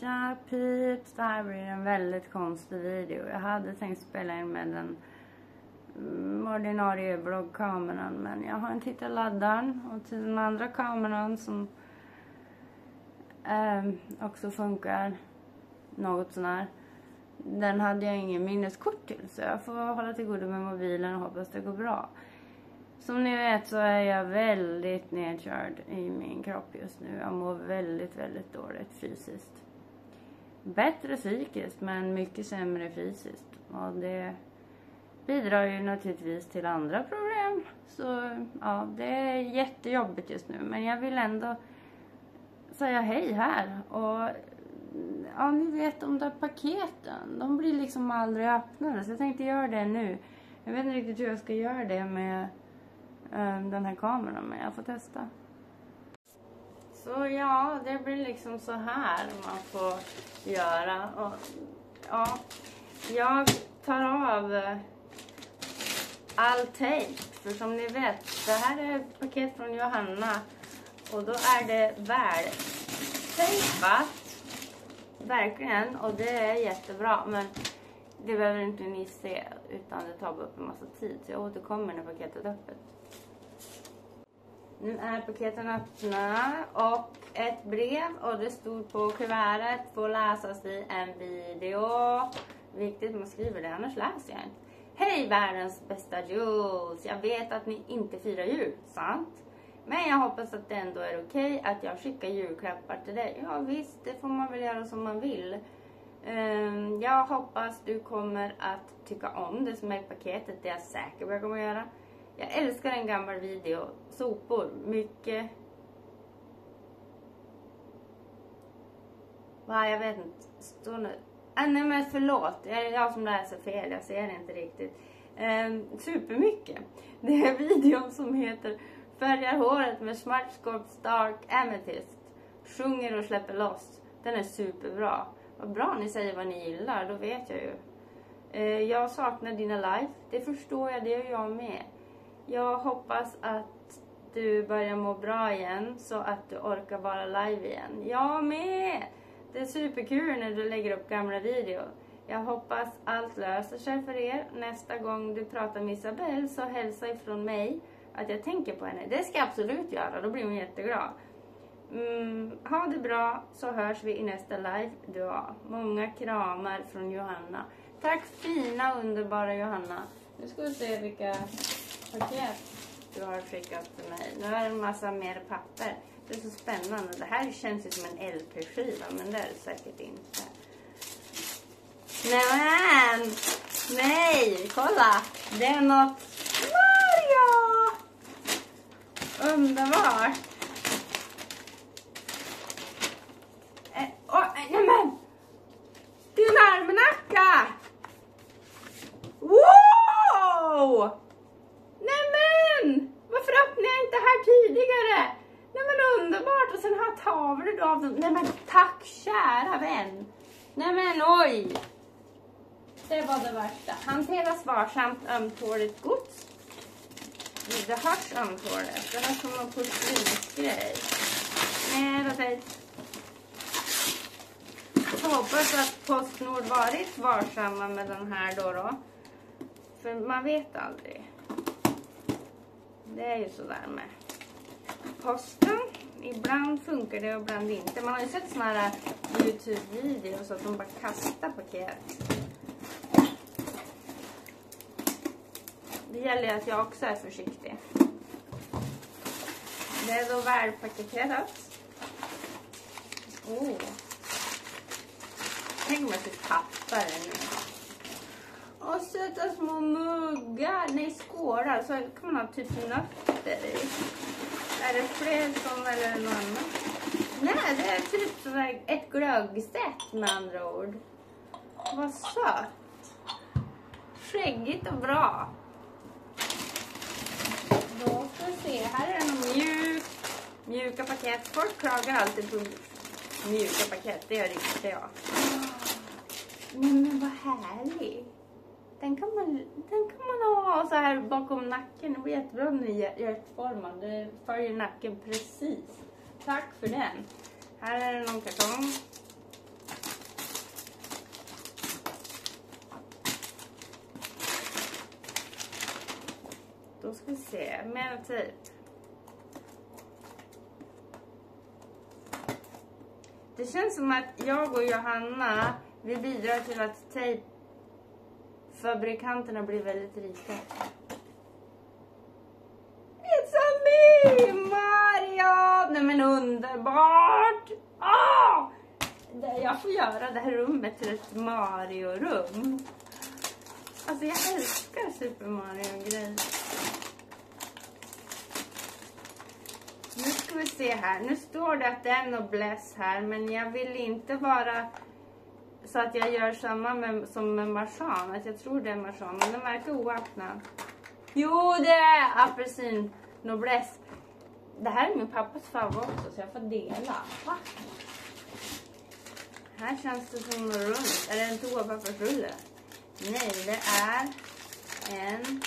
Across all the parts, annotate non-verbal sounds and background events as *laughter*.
Tja peeps, det här blir en väldigt konstig video. Jag hade tänkt spela in med den mm, ordinarie bloggkameran men jag har inte hittat laddaren och till den andra kameran som eh, också funkar något sånär. Den hade jag ingen minneskort till så jag får hålla till godo med mobilen och hoppas det går bra. Som ni vet så är jag väldigt nedkörd i min kropp just nu. Jag mår väldigt, väldigt dåligt fysiskt. Bättre psykiskt men mycket sämre fysiskt. Och det bidrar ju naturligtvis till andra problem. Så ja, det är jättejobbigt just nu. Men jag vill ändå säga hej här. Och ja, ni vet de där paketen. De blir liksom aldrig öppnade. Så jag tänkte göra det nu. Jag vet inte riktigt hur jag ska göra det med um, den här kameran. Men jag får testa. Så ja, det blir liksom så här man får göra. Och, ja, jag tar av eh, all tejp. För som ni vet, det här är ett paket från Johanna. Och då är det väl tejpat. Verkligen. Och det är jättebra. Men det behöver inte ni se. Utan det tar bara upp en massa tid. Så jag återkommer när paketet är öppet. Nu är paketen öppna och ett brev och det stod på kuvertet får läsas i en video. Viktigt man skriver det, annars läser jag inte. Hej världens bästa Jules! Jag vet att ni inte firar jul, sant? Men jag hoppas att det ändå är okej att jag skickar julklappar till dig. Ja visst, det får man väl göra som man vill. Um, jag hoppas du kommer att tycka om det som är i paketet, det är jag säker på att jag kommer att göra. Jag älskar en gammal video. Sopor. Mycket. Va, jag vet inte. Står nu. Ah, nej men förlåt. Det är jag som läser fel. Jag ser inte riktigt. Eh, supermycket. *laughs* Det är videon som heter Färgar håret med Schwarzkopf Stark Amethyst. Sjunger och släpper loss. Den är superbra. Vad bra ni säger vad ni gillar. Då vet jag ju. Eh, jag saknar dina live. Det förstår jag. Det gör jag med. Jag hoppas att du börjar må bra igen så att du orkar vara live igen. Jag med! Det är superkul när du lägger upp gamla videor. Jag hoppas allt löser sig för er. Nästa gång du pratar med Isabelle så hälsa ifrån mig att jag tänker på henne. Det ska jag absolut göra, då blir hon jätteglad. Mm, ha det bra så hörs vi i nästa live. Du har många kramar från Johanna. Tack fina underbara Johanna. Nu ska vi se vilka paket du har skickat till mig. Nu är det en massa mer papper. Det är så spännande. Det här känns ju som en LP-skiva, men det är det säkert inte. Nämen! Nej, kolla! Det är något Mario! Underbart! Eh, oh, nämen! Det är en almanacka! Wow! Nämen! Varför öppnade jag inte här tidigare? Nämen underbart! Och sen har jag tavlor av dem. Nej men tack kära vän! Nej men oj! Det var det värsta. Hantera varsamt ömtåligt gods. Det hörs ömtåligt. Det här som en porslinsgrej. Mera tejp. Hoppas att Postnord varit varsamma med den här då. då. För man vet aldrig. Det är ju sådär med posten. Ibland funkar det och ibland inte. Man har ju sett såna här eh, Youtube-videos att de bara kastar paket. Det gäller att jag också är försiktig. Det är då välpaketerat. Oh. Tänk om jag skulle tappa det nu. Och söta små muggar. Nej, skålar. Så kan man ha typ nötter i. Är det fler som eller någon annat? Nej, det är typ som ett glöggsätt med andra ord. Vad sött. Skäggigt och bra. Då ska vi se. Här är det mjuk, mjuka paket. Folk klagar alltid på mjuka paket. Det gör inte jag. Nej men vad härligt. Den kan man, den kan man ha så här bakom nacken. Det blir jättebra om den är hjärtformad. Du följer nacken precis. Tack för den. Här är någon kartong. Då ska vi se, mer typ. Det känns som att jag och Johanna, vi bidrar till att tejpa Fabrikanterna blir väldigt rika. It's a me, Mario! Nej men underbart! Oh! Jag får göra det här rummet till ett Mario-rum. Alltså jag älskar Super Mario-grejer. Nu ska vi se här. Nu står det att det är nobless här, men jag vill inte vara så att jag gör samma med, som med marsan. Att jag tror det är marsan, men den verkar oöppnad. Jo, det är apelsin noblesse. Det här är min pappas favorit också, så jag får dela. Va? Här känns det som något runt. Är det en toapappersrulle? Nej, det är en...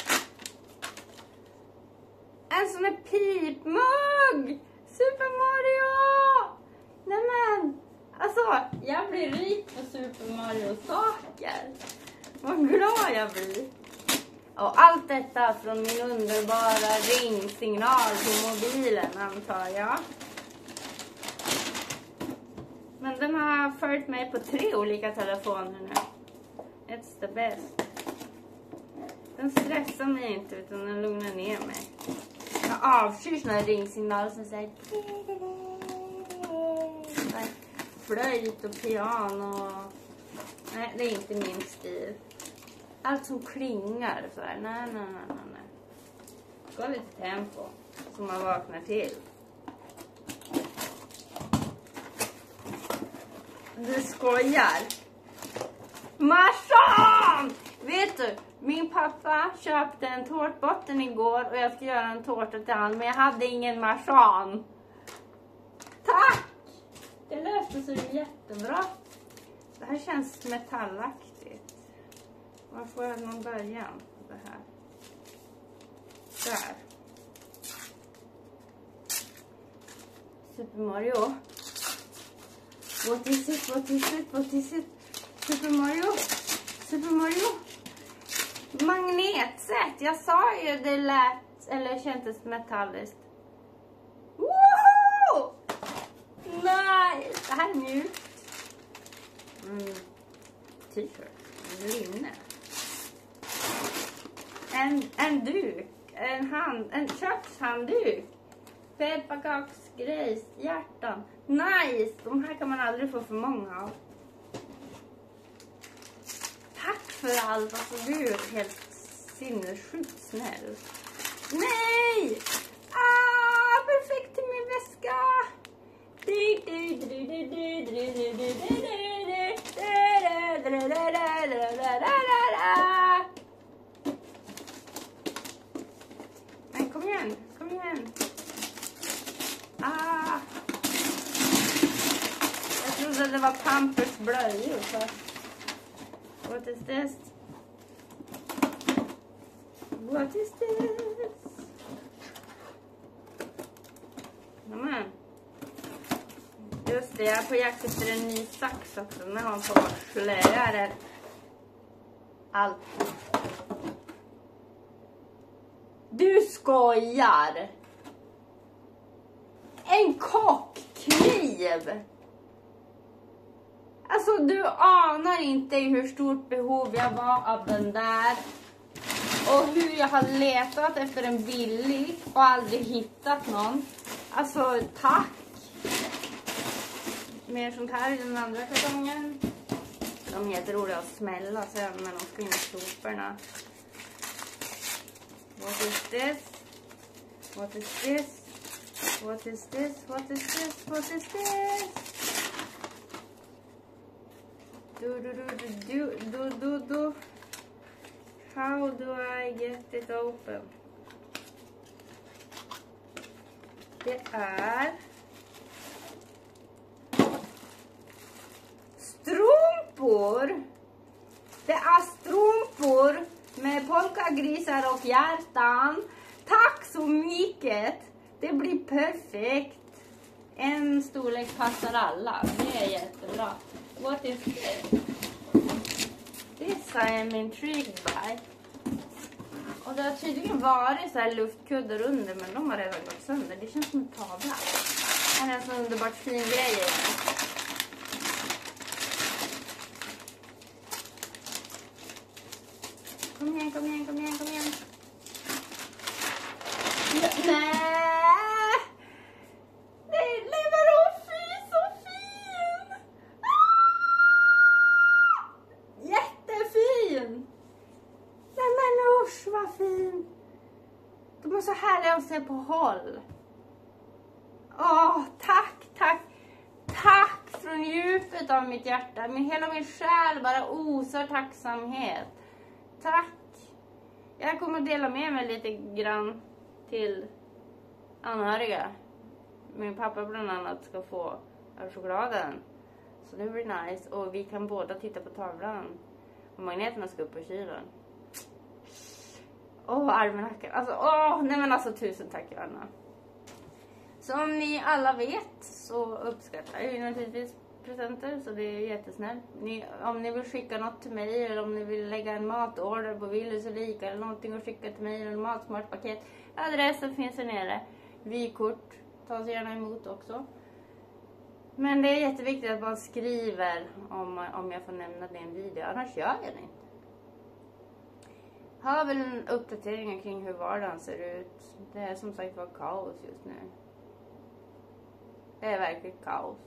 En sån här pipmugg! Super Mario! Nämen! Alltså, jag blir rik på Super Mario-saker. Vad glad jag blir. Och allt detta från min underbara ringsignal på mobilen, antar jag. Men den har följt mig på tre olika telefoner nu. It's the best. Den stressar mig inte utan den lugnar ner mig. Jag avskyr såna ringsignaler som säger Så flöjt och piano. Nej, det är inte min stil. Allt som klingar så här. Nej, nej, nej, nej, nej. Ska ha lite tempo så man vaknar till. Du skojar. Marsan! Vet du, min pappa köpte en tårtbotten igår och jag ska göra en tårta till honom men jag hade ingen marsan. Det ser sig jättebra. Det här känns metallaktigt. Var får jag någon början på det här? Där. Super Mario. What is it? What is it? What is it? Super Mario? Super Mario? Magnetset. Jag sa ju det lät, eller kändes metalliskt. Wow! Nice! Det här är mjukt. Mm. T-shirt. Linne. En, en duk. En, hand, en kökshandduk. Pepparkaksgrejs. Hjärtan. Nice! De här kan man aldrig få för många av. Tack för allt. Alltså, du är helt sinnessjukt snäll. Nej! Ah, perfekt till min väska! Men kom igen, kom igen. Ah. Jag trodde det var Pampers blöjor. först. What is this? What is this? Just det, jag är på jakt efter en ny sax också. Den har på slöar allt. Du skojar! En kockkniv! Alltså du anar inte hur stort behov jag var av den där. Och hur jag har letat efter en billig och aldrig hittat någon. Alltså tack! Mer sånt här i den andra kartongen. De är jätteroliga att smälla sen när de ska in i soporna. What is this? What is this? What is this? What is this? What is this? Do do do do do do do. How do I get it open? Det är strumpor. Det är strumpor med polkagrisar och hjärtan. Tack så mycket. Det blir perfekt. En storlek passar alla. Det är jättebra. What is this? This I am intrigued by. Och det har tydligen varit så här luftkuddar under men de har redan gått sönder. Det känns som en tavla. Här är en så underbart fin grej i den. Kom igen, kom igen, kom igen, kom igen. Nej, på håll. Åh, tack, tack, tack från djupet av mitt hjärta. Min, hela min själ bara osar tacksamhet. Tack! Jag kommer att dela med mig lite grann till anhöriga. Min pappa bland annat ska få av chokladen. Så det blir nice. Och vi kan båda titta på tavlan. Och magneterna ska upp på kylen. Åh, oh, almanackan. Alltså, åh, oh, nej men alltså tusen tack Johanna. Som ni alla vet så uppskattar jag ju naturligtvis presenter så det är jättesnällt. Ni, om ni vill skicka något till mig eller om ni vill lägga en matorder på Willys eller Ica eller någonting och skicka till mig eller en matsmart paket. Adressen finns här nere. Vykort tas gärna emot också. Men det är jätteviktigt att man skriver om, om jag får nämna det i en video, annars gör jag det inte. Har väl en uppdatering kring hur vardagen ser ut. Det är som sagt var kaos just nu. Det är verkligen kaos.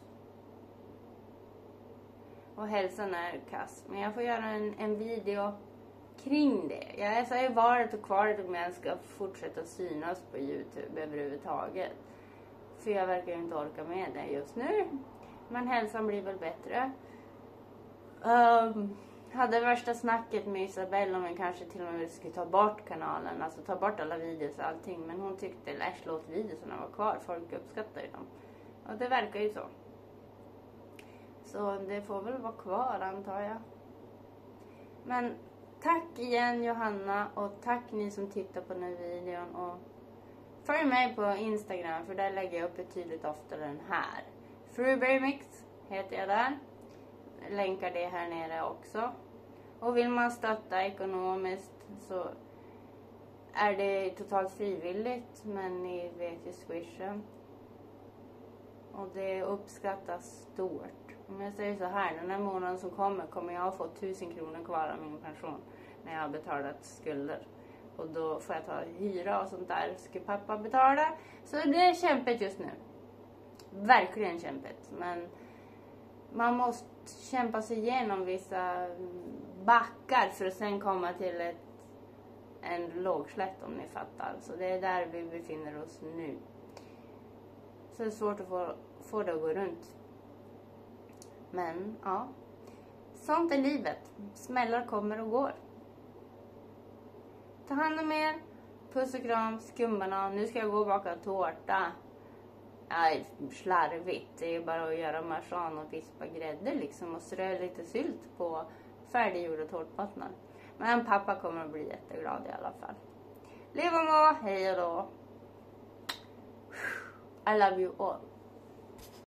Och hälsan är kass. Men jag får göra en, en video kring det. Jag är så i valet och kvalet om jag ska fortsätta synas på Youtube överhuvudtaget. För jag verkar inte orka med det just nu. Men hälsan blir väl bättre. Um, hade värsta snacket med Isabelle om vi kanske till och med skulle ta bort kanalen. Alltså ta bort alla videos och allting. Men hon tyckte Lash låt videorna var kvar. Folk uppskattar ju dem. Och det verkar ju så. Så det får väl vara kvar antar jag. Men tack igen Johanna och tack ni som tittar på den här videon. Och följ mig på Instagram för där lägger jag upp betydligt oftare än här. Fruberrymix heter jag där. Länkar det här nere också. Och vill man stötta ekonomiskt så är det totalt frivilligt men ni vet ju swishen. Och det uppskattas stort. Om jag säger så här, den här månaden som kommer kommer jag få tusen kronor kvar av min pension när jag har betalat skulder. Och då får jag ta hyra och sånt där. Ska pappa betala. Så det är kämpigt just nu. Verkligen kämpigt. Men man måste kämpa sig igenom vissa backar för att sen komma till ett, en lågslätt om ni fattar. Så det är där vi befinner oss nu. Så det är svårt att få, få det att gå runt. Men ja, sånt är livet. Smällar kommer och går. Ta hand om er. Puss och kram, skumbanan. Nu ska jag gå och baka tårta. Nej, slarvigt. Det är ju bara att göra marsan och vispa grädde liksom och strö lite sylt på färdiggjorda tårtbottnar. Men pappa kommer att bli jätteglad i alla fall. Lev och må, hej och då. I love you all.